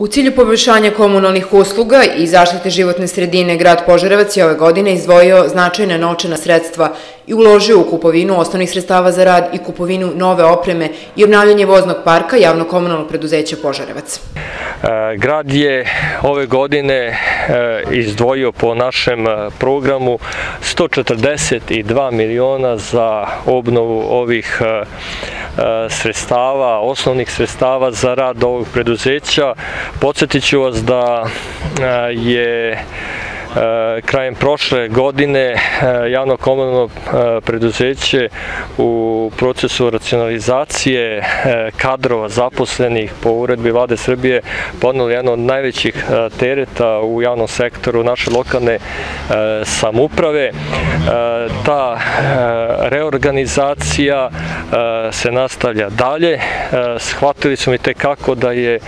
U cilju poboljšanja komunalnih usluga i zaštite životne sredine, grad Požarevac je ove godine izdvojio značajne novčana sredstva i uložio u kupovinu osnovnih sredstava za rad i kupovinu nove opreme i obnavljanje voznog parka javno-komunalnog preduzeća Požarevac. E, grad je ove godine e, izdvojio po našem e, programu 142 miliona za obnovu ovih sredstava, E, sredstava, osnovnih sredstava za rad ovog preduzeća. Podsjetit ću vas da e, je E, krajem prošle godine e, javno komunalno e, preduzeće u procesu racionalizacije kadrova zaposlenih po uredbi vlade Srbije podnalo jedno od najvećih tereta u javnom sektoru naše lokalne samuprave. Ta reorganizacija se nastavlja dalje. Shvatili smo i tekako da je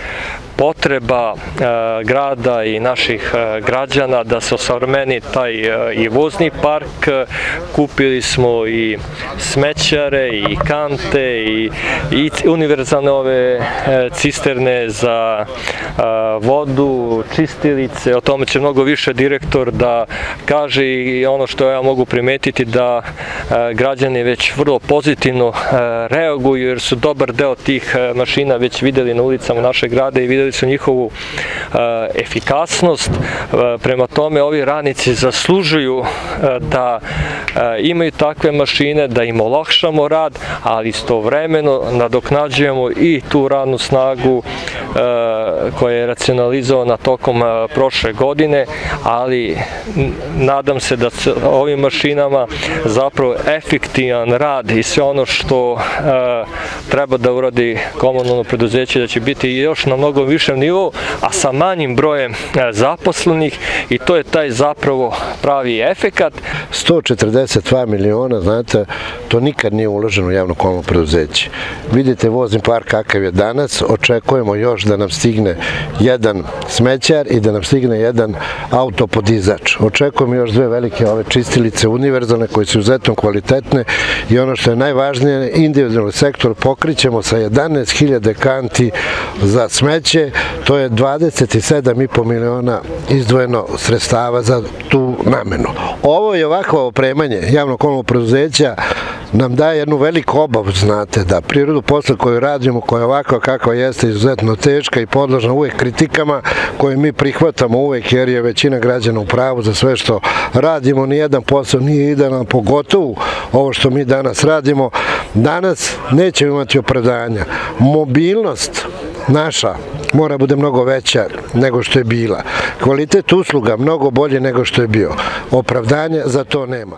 potreba e, grada i naših e, građana da se osavrmeni taj e, i vozni park, kupili smo i smećare i kante i, i univerzalne ove cisterne za vodu, čistilice, o tome će mnogo više direktor da kaže i ono što ja mogu primetiti da građani već vrlo pozitivno reaguju jer su dobar deo tih mašina već videli na ulicama naše grade i videli su njihovu efikasnost. Prema tome ovi radnici zaslužuju da imaju takve mašine, da im olakšamo rad, ali istovremeno nadoknađujemo i tu radnu snagu Eh, koje je racionalizovana tokom eh, prošle godine, ali nadam se da ovim mašinama zapravo efektivan rad i sve ono što eh, treba da uradi komunalno preduzeće da će biti još na mnogo višem nivou, a sa manjim brojem zaposlenih i to je taj zapravo pravi efekat. 142 miliona, znate, to nikad nije uloženo u javno komunalno preduzeće. Vidite vozni park kakav je danas, očekujemo još da nam stigne jedan smećar i da nam stigne jedan autopodizač. Očekujemo još dve velike ove čistilice univerzalne koje su uzetno kvalitetne i ono što je najvažnije, individualni sektor pokrićemo sa 11.000 kanti za smeće, to je 27,5 miliona izdvojeno sredstava za tu namenu. Ovo je ovakvo opremanje javno komunalnog preduzeća nam daje jednu veliku obav, znate, da prirodu posle koju radimo, koja je ovakva kakva jeste izuzetno teška i podložna uvek kritikama koje mi prihvatamo uvek jer je većina građana u pravu za sve što radimo, nijedan posao nije idealan, pogotovo ovo što mi danas radimo, danas nećemo imati opravdanja. Mobilnost naša mora bude mnogo veća nego što je bila. Kvalitet usluga mnogo bolje nego što je bio. Opravdanja za to nema.